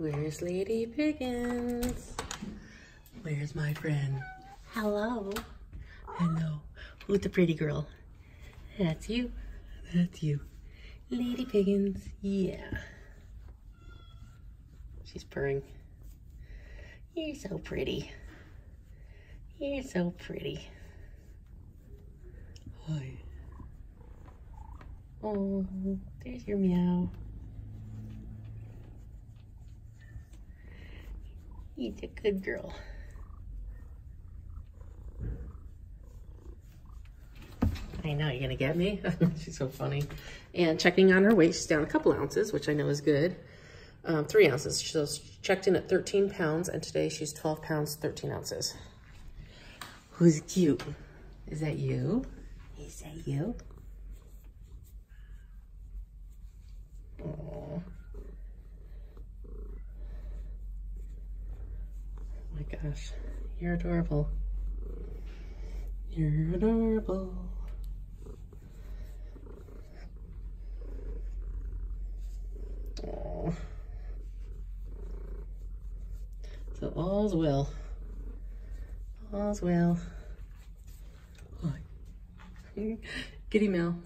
Where's Lady Piggins? Where's my friend? Hello. Hello. Who's the pretty girl? That's you. That's you. Lady Piggins. Yeah. She's purring. You're so pretty. You're so pretty. Hi. Oh, there's your meow. You're a good girl. I know, you're gonna get me? she's so funny. And checking on her weight, she's down a couple ounces, which I know is good. Um, three ounces. She's checked in at 13 pounds, and today she's 12 pounds, 13 ounces. Who's cute? Is that you? Is that you? My gosh, you're adorable. You're adorable. So all's well. All's well. Hi. Kitty Mel.